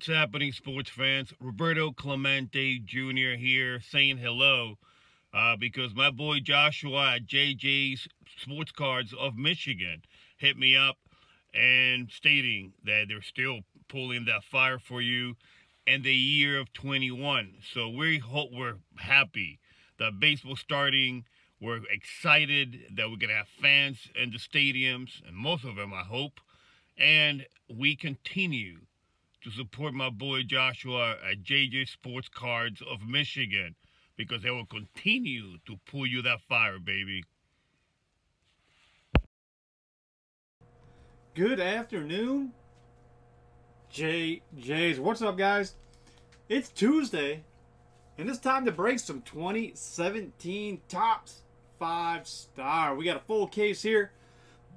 What's happening, sports fans? Roberto Clemente Jr. here saying hello uh, because my boy Joshua at JJ's Sports Cards of Michigan hit me up and stating that they're still pulling that fire for you in the year of 21. So we hope we're happy that baseball starting. We're excited that we're going to have fans in the stadiums, and most of them, I hope. And we continue to support my boy Joshua at JJ Sports Cards of Michigan because they will continue to pull you that fire, baby. Good afternoon, J J's. What's up, guys? It's Tuesday, and it's time to break some 2017 Topps five star. We got a full case here.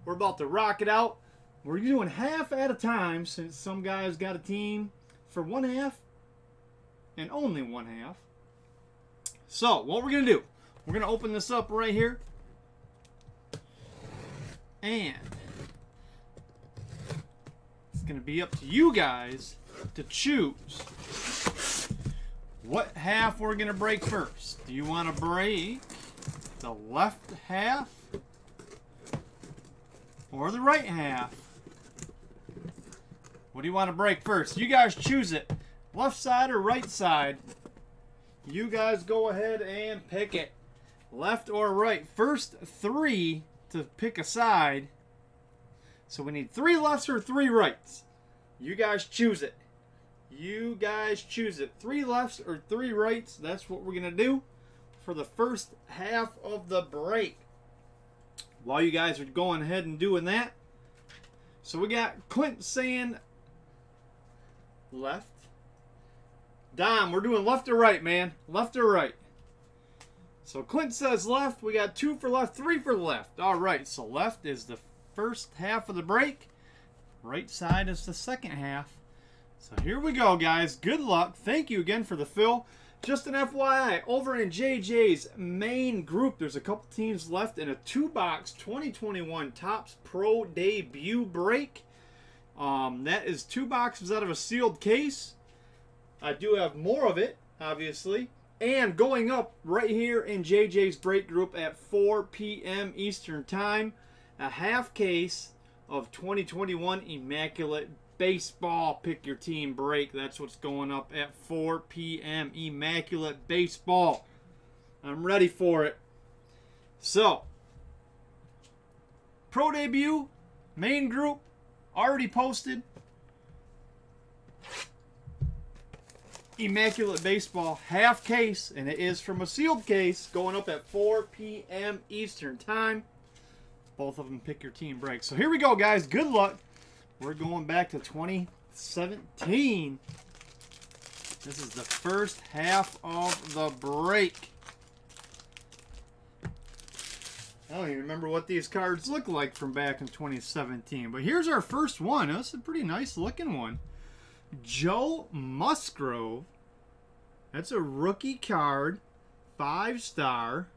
We're about to rock it out. We're doing half at a time since some guys got a team for one half and only one half. So, what we're going to do, we're going to open this up right here. And it's going to be up to you guys to choose what half we're going to break first. Do you want to break the left half or the right half? What do you want to break first? You guys choose it. Left side or right side? You guys go ahead and pick it. Left or right. First three to pick a side. So we need three lefts or three rights. You guys choose it. You guys choose it. Three lefts or three rights. That's what we're going to do for the first half of the break. While you guys are going ahead and doing that, so we got Clint saying left. Dom, we're doing left or right, man. Left or right. So Clint says left. We got two for left, three for left. All right, so left is the first half of the break. Right side is the second half. So here we go, guys. Good luck. Thank you again for the fill. Just an FYI, over in JJ's main group, there's a couple teams left in a two-box 2021 Topps Pro debut break. Um, that is two boxes out of a sealed case. I do have more of it, obviously. And going up right here in JJ's break group at 4 p.m. Eastern Time, a half case of 2021 Immaculate Baseball Pick Your Team break. That's what's going up at 4 p.m. Immaculate Baseball. I'm ready for it. So, pro debut, main group, already posted. Immaculate Baseball half case, and it is from a sealed case going up at 4 p.m. Eastern Time. Both of them pick your team break. So here we go, guys. Good luck. We're going back to 2017. This is the first half of the break. I don't even remember what these cards look like from back in 2017. But here's our first one. That's a pretty nice looking one. Joe Musgrove. That's a rookie card. Five star.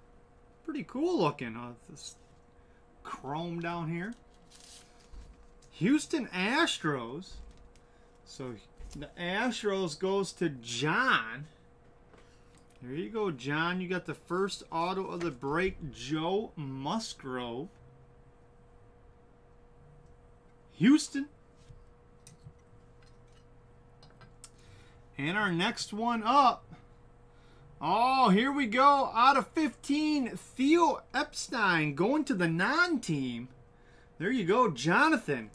Pretty cool looking. Uh, this chrome down here. Houston Astros. So the Astros goes to John. There you go, John. You got the first auto of the break, Joe Musgrove. Houston. And our next one up. Oh, here we go. Out of 15, Theo Epstein going to the non-team. There you go, Jonathan.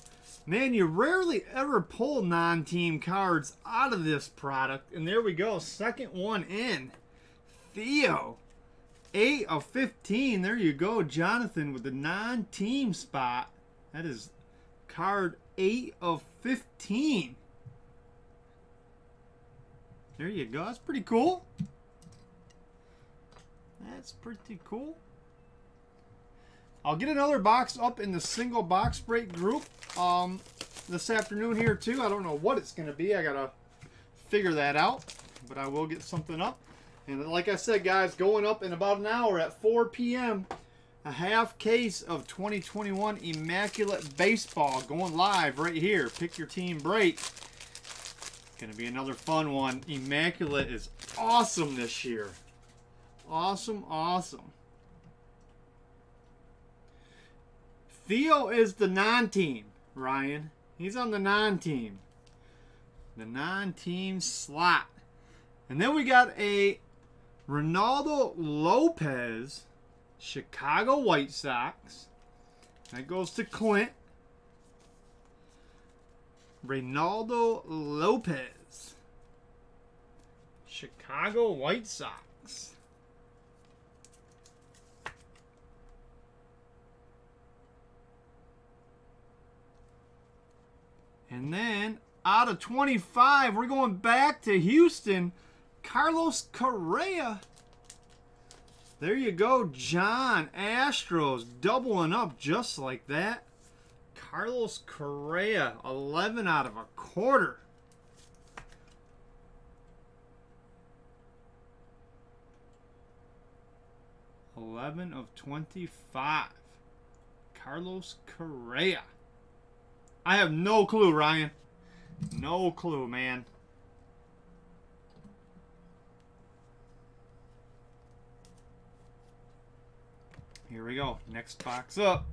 Man, you rarely ever pull non-team cards out of this product. And there we go, second one in. Theo. 8 of 15. There you go, Jonathan with the non-team spot. That is card 8 of 15. There you go. That's pretty cool. That's pretty cool. I'll get another box up in the single box break group um, this afternoon here too. I don't know what it's going to be. I got to figure that out. But I will get something up. And like I said, guys, going up in about an hour at 4 p.m., a half case of 2021 Immaculate Baseball going live right here. Pick your team break. Gonna be another fun one. Immaculate is awesome this year. Awesome, awesome. Theo is the non-team, Ryan. He's on the non-team. The non-team slot. And then we got a Reynaldo Lopez, Chicago White Sox. That goes to Clint. Reynaldo Lopez, Chicago White Sox. And then out of 25, we're going back to Houston. Carlos Correa. There you go, John Astros doubling up just like that. Carlos Correa, 11 out of a quarter. Eleven of twenty-five. Carlos Correa. I have no clue, Ryan. No clue, man. Here we go. Next box up.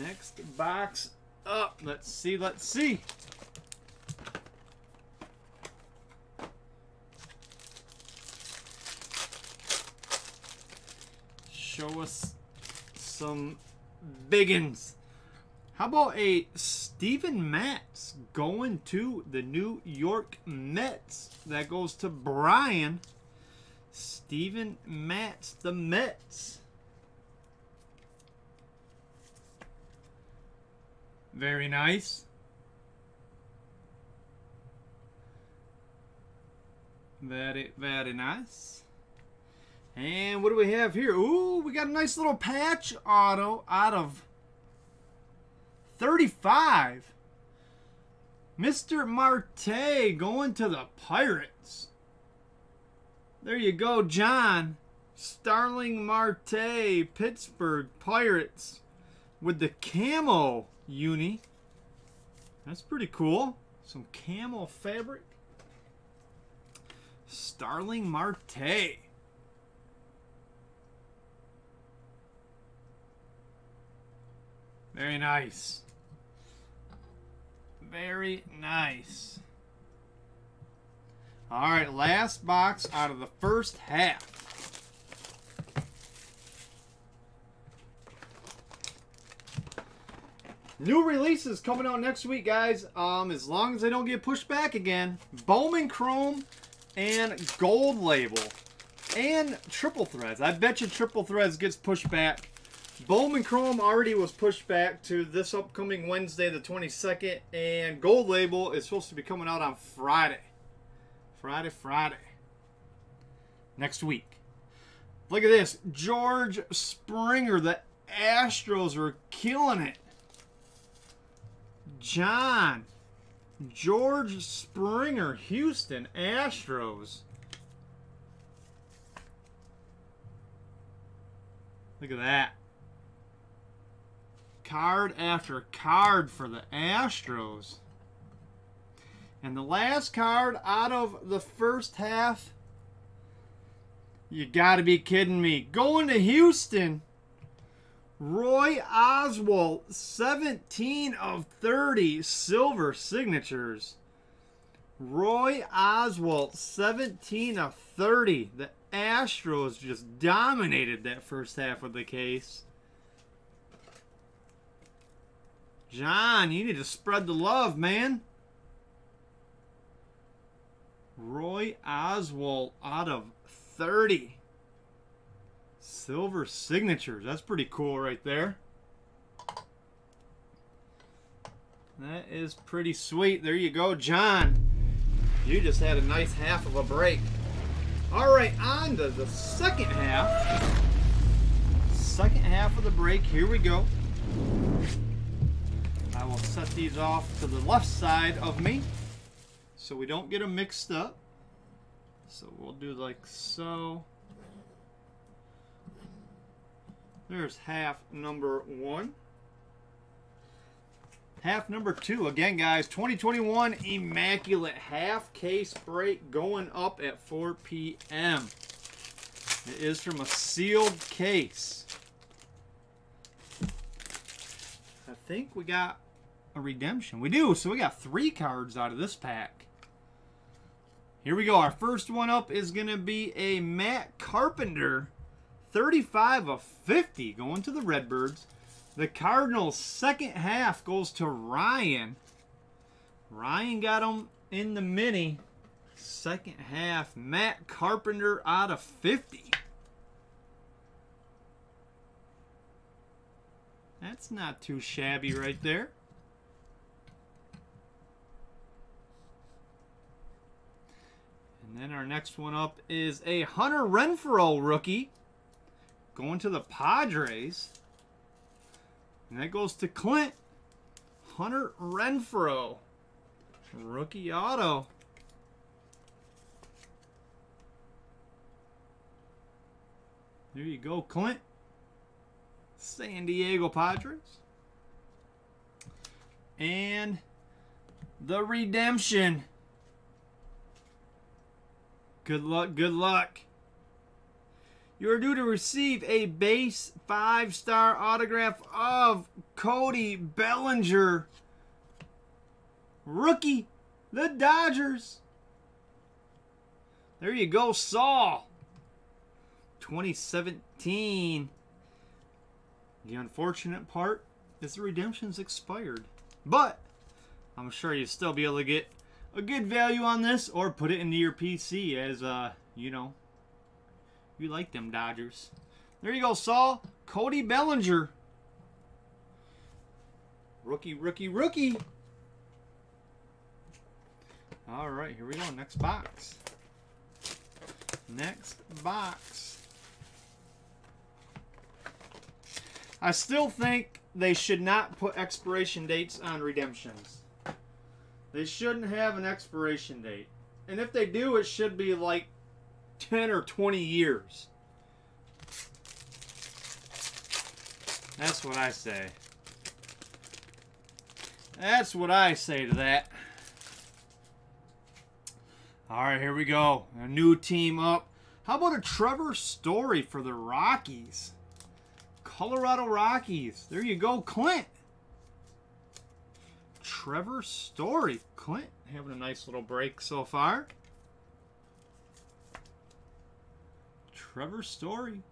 Next box up. Let's see, let's see. Show us some biggins. How about a Steven Matz going to the New York Mets? That goes to Brian. Steven Matz, the Mets. Very nice. Very, very nice. And what do we have here? Ooh, we got a nice little patch auto out of 35. Mr. Marte going to the Pirates. There you go, John. Starling Marte, Pittsburgh Pirates with the camo uni. That's pretty cool. Some camel fabric. Starling Marte. Very nice. Very nice. All right, last box out of the first half. New releases coming out next week, guys. Um, as long as they don't get pushed back again. Bowman Chrome and Gold Label. And Triple Threads. I bet you Triple Threads gets pushed back. Bowman Chrome already was pushed back to this upcoming Wednesday, the 22nd. And Gold Label is supposed to be coming out on Friday. Friday, Friday. Next week. Look at this. George Springer. The Astros are killing it. John. George Springer, Houston Astros. Look at that. Card after card for the Astros. And the last card out of the first half. You gotta be kidding me. Going to Houston. Roy Oswalt, 17 of 30 silver signatures. Roy Oswalt, 17 of 30. The Astros just dominated that first half of the case. John, you need to spread the love, man. Roy Oswalt out of 30. Silver signatures. That's pretty cool right there. That is pretty sweet. There you go, John. You just had a nice half of a break. All right, on to the second half. Second half of the break. Here we go. Set these off to the left side of me so we don't get them mixed up. So we'll do like so. There's half number one. Half number two. Again, guys, 2021 Immaculate half case break going up at 4 p.m. It is from a sealed case. I think we got a redemption. We do, so we got three cards out of this pack. Here we go. Our first one up is going to be a Matt Carpenter 35 of 50 going to the Redbirds. The Cardinals' second half goes to Ryan. Ryan got him in the mini. Second half, Matt Carpenter out of 50. That's not too shabby right there. And then our next one up is a Hunter Renfroe rookie going to the Padres. And that goes to Clint. Hunter Renfroe. Rookie auto. There you go, Clint. San Diego Padres. And the redemption. Good luck, good luck. You are due to receive a base five star autograph of Cody Bellinger. Rookie, the Dodgers. There you go, Saul. 2017. The unfortunate part is the redemption's expired. But I'm sure you'll still be able to get a good value on this or put it into your PC as, uh, you know, you like them Dodgers. There you go, Saul. Cody Bellinger. Rookie, rookie, rookie. All right, here we go. Next box. Next box. I still think they should not put expiration dates on redemptions. They shouldn't have an expiration date. And if they do, it should be like 10 or 20 years. That's what I say. That's what I say to that. All right, here we go. A new team up. How about a Trevor Story for the Rockies? Colorado Rockies. There you go, Clint. Trevor Story. Clint having a nice little break so far. Trevor Story.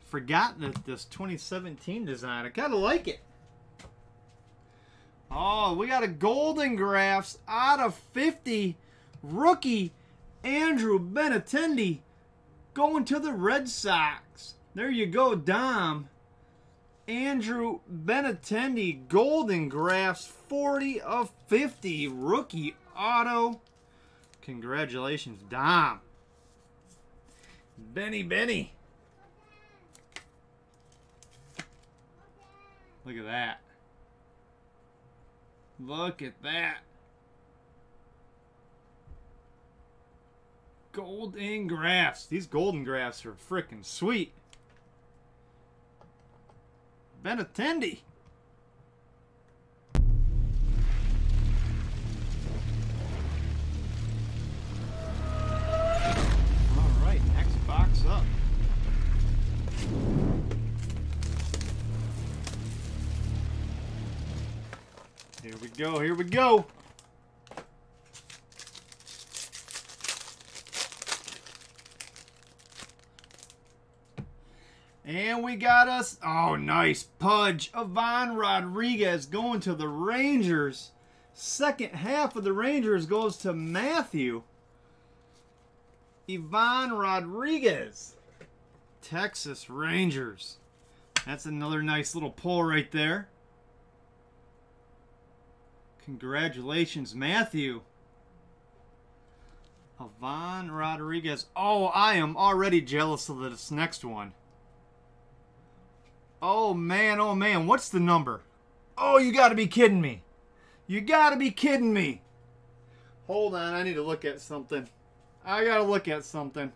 Forgotten that this 2017 design. I kind of like it. Oh, we got a Golden Graphs out of 50 rookie Andrew Benintendi going to the Red Sox. There you go, Dom. Andrew Benintendi Golden Graphs 40 of 50 rookie auto. Congratulations, Dom. Benny Benny. Look at that. Look at that. Golden Graphs. These Golden Graphs are freaking sweet. Benintendi. All right, next box up. Here we go, here we go. And we got us, oh, nice pudge. Ivan Rodriguez going to the Rangers. Second half of the Rangers goes to Matthew. Ivan Rodriguez. Texas Rangers. That's another nice little pull right there. Congratulations, Matthew. Ivan Rodriguez. Oh, I am already jealous of this next one. Oh, man, oh, man. What's the number? Oh, you got to be kidding me. You got to be kidding me. Hold on. I need to look at something. I got to look at something.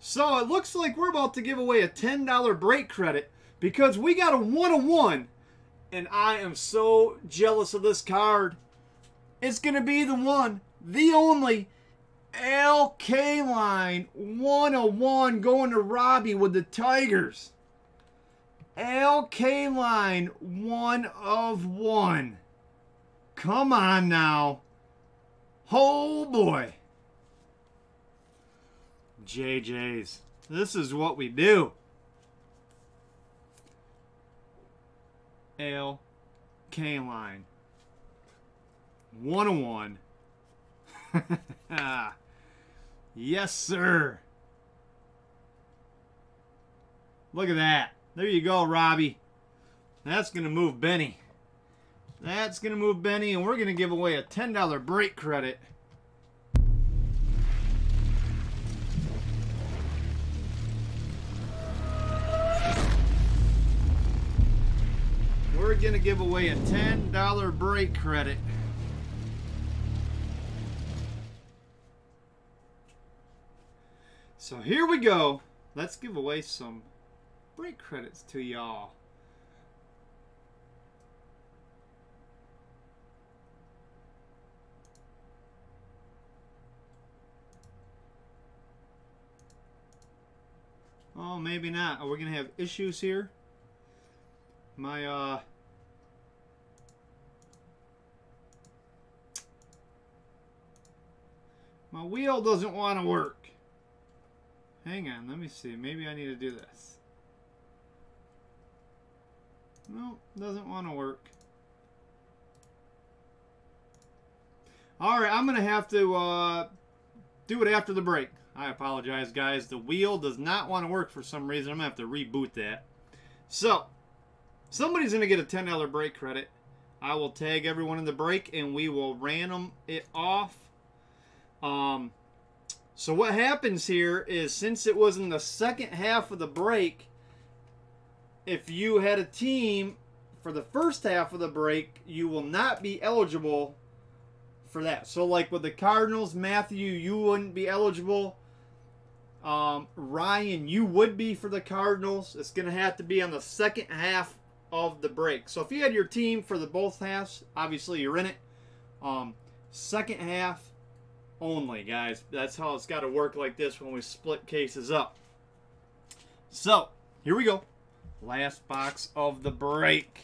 So it looks like we're about to give away a $10 break credit because we got a one-on-one, and I am so jealous of this card. It's going to be the one, the only Al Kaline 101 going to Robbie with the Tigers. Al Kaline, one of one. Come on now. Oh boy. JJ's. This is what we do. Al Kaline. 101. yes, sir. Look at that. There you go, Robbie. That's going to move Benny. That's going to move Benny, and we're going to give away a $10 break credit. We're going to give away a $10 break credit. So here we go. Let's give away some break credits to y'all. Oh, maybe not. Are we going to have issues here? My, uh... My wheel doesn't want to work. Hang on, let me see. Maybe I need to do this. No, doesn't want to work. Alright, I'm going to have to uh, do it after the break. I apologize, guys. The wheel does not want to work for some reason. I'm going to have to reboot that. So, somebody's going to get a $10 break credit. I will tag everyone in the break, and we will random it off. Um, so what happens here is, since it was in the second half of the break, if you had a team for the first half of the break, you will not be eligible for that. So, like with the Cardinals, Matthew, you wouldn't be eligible. Um, Ryan, you would be for the Cardinals. It's going to have to be on the second half of the break. So, if you had your team for the both halves, obviously you're in it. Um, second half only, guys. That's how it's got to work like this when we split cases up. So, here we go. Last box of the break.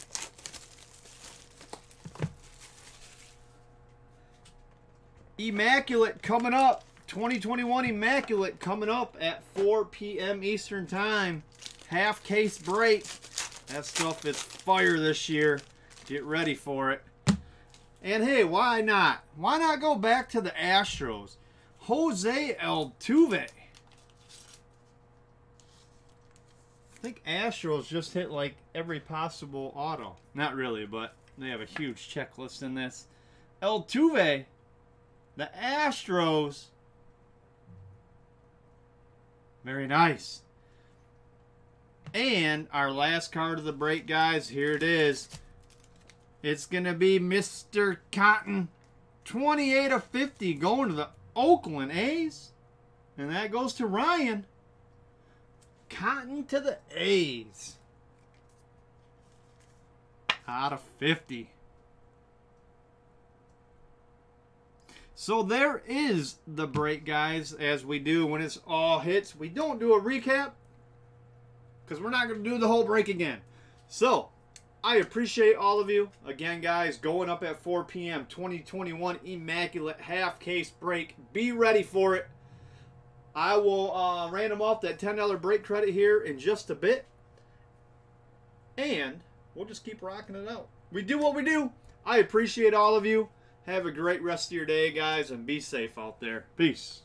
Immaculate coming up. 2021 Immaculate coming up at 4 p.m. Eastern Time. Half case break. That stuff is fire this year. Get ready for it. And hey, why not? Why not go back to the Astros? Jose Altuve. I think Astros just hit like every possible auto. Not really, but they have a huge checklist in this. Altuve, the Astros. Very nice. And our last card of the break, guys, here it is. It's going to be Mr. Cotton. 28 of 50 going to the Oakland A's. And that goes to Ryan. Cotton to the A's. Out of 50. So there is the break, guys, as we do when it's all hits. We don't do a recap because we're not going to do the whole break again. So, I appreciate all of you. Again, guys, going up at 4 p.m. 2021 Immaculate half case break. Be ready for it. I will uh, random off that $10 break credit here in just a bit. And we'll just keep rocking it out. We do what we do. I appreciate all of you. Have a great rest of your day, guys, and be safe out there. Peace.